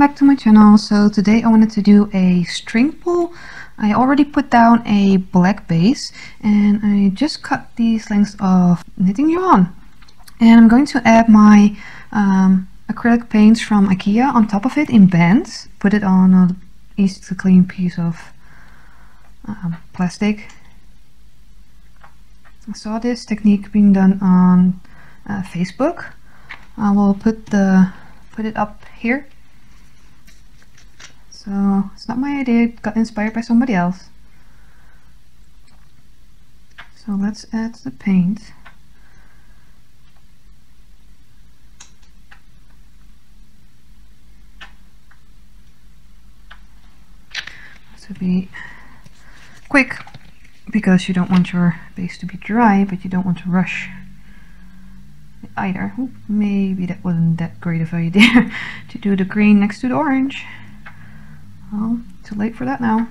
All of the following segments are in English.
back to my channel. So today I wanted to do a string pull. I already put down a black base and I just cut these lengths of knitting yarn. And I'm going to add my um, acrylic paints from Ikea on top of it in bands. Put it on an easy to clean piece of um, plastic. I saw this technique being done on uh, Facebook. I will put the put it up here so it's not my idea, it got inspired by somebody else. So let's add the paint. Will be quick because you don't want your base to be dry, but you don't want to rush either. maybe that wasn't that great of an idea to do the green next to the orange. Well, too late for that now.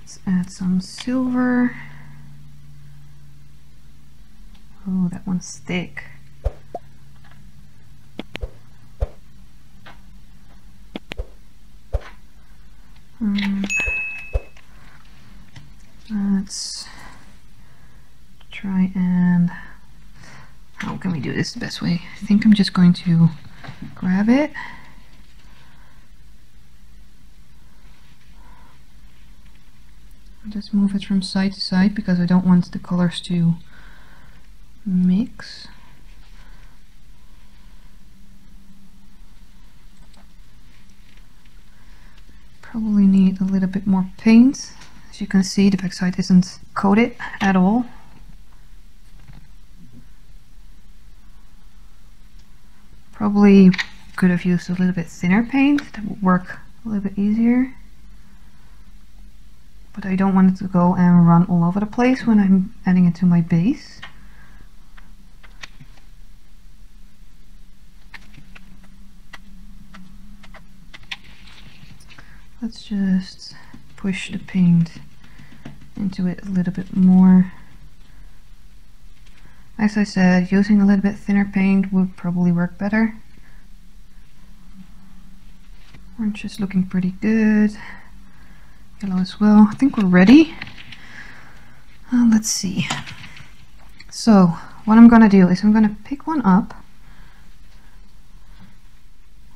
Let's add some silver. Oh, that one's thick. Um, let's try and can we do this the best way? I think I'm just going to grab it. Just move it from side to side because I don't want the colors to mix. Probably need a little bit more paint. As you can see the backside isn't coated at all. Probably could have used a little bit thinner paint that would work a little bit easier. But I don't want it to go and run all over the place when I'm adding it to my base. Let's just push the paint into it a little bit more. As I said, using a little bit thinner paint would probably work better. Orange is looking pretty good. Yellow as well. I think we're ready. Uh, let's see. So, what I'm going to do is I'm going to pick one up.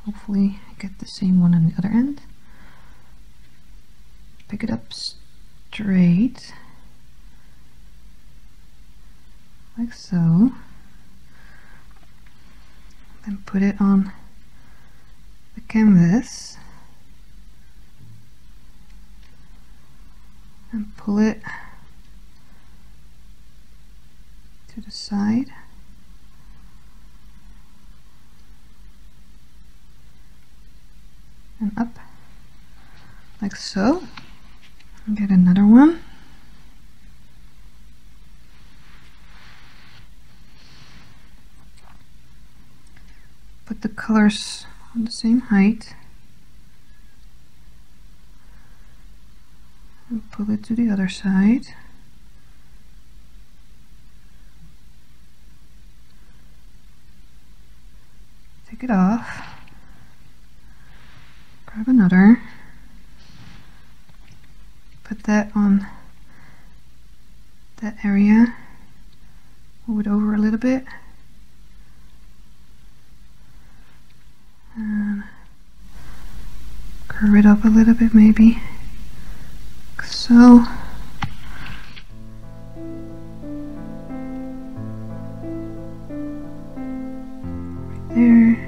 Hopefully I get the same one on the other end. Pick it up straight like so. Then put it on the canvas and pull it to the side. and up like so. Get another one. The colors on the same height. And pull it to the other side. Take it off. Grab another. Put that on that area. Move it over a little bit curve it up a little bit maybe. So. There.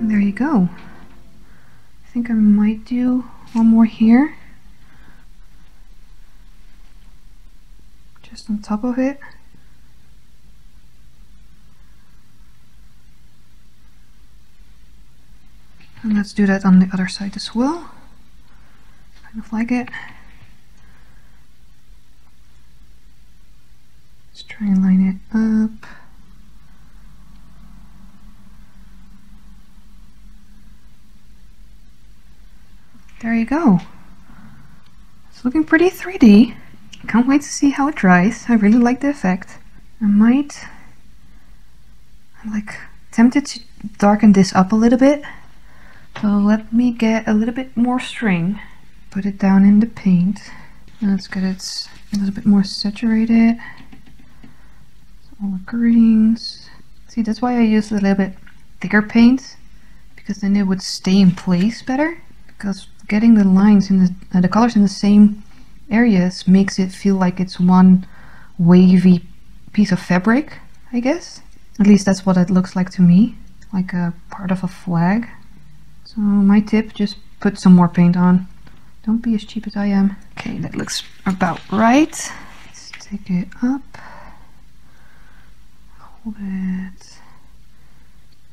And there you go. I think I might do one more here just on top of it and let's do that on the other side as well kind of like it let's try and line it up. there you go. It's looking pretty 3D. Can't wait to see how it dries. I really like the effect. I might... I'm like tempted to darken this up a little bit. So let me get a little bit more string. Put it down in the paint. Let's get it a little bit more saturated. All the greens. See, that's why I used a little bit thicker paint. Because then it would stay in place better. Because getting the lines in the, uh, the colors in the same areas makes it feel like it's one wavy piece of fabric, I guess. At least that's what it looks like to me, like a part of a flag. So my tip, just put some more paint on. Don't be as cheap as I am. Okay, that looks about right. Let's take it up. Hold it.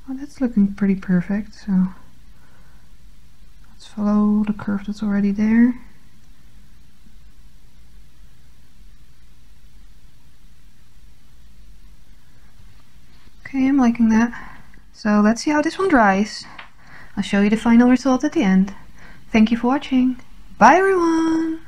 Oh, that's looking pretty perfect, so let's follow the curve that's already there. Okay, I'm liking that. So let's see how this one dries. I'll show you the final result at the end. Thank you for watching. Bye everyone!